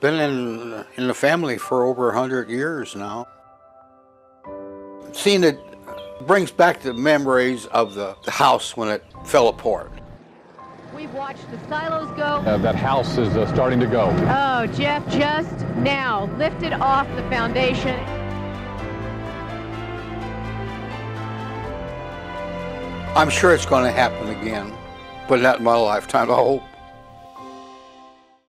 Been in, in the family for over 100 years now. Seeing it brings back the memories of the, the house when it fell apart. We've watched the silos go. Uh, that house is uh, starting to go. Oh, Jeff just now lifted off the foundation. I'm sure it's going to happen again, but not in my lifetime, I hope.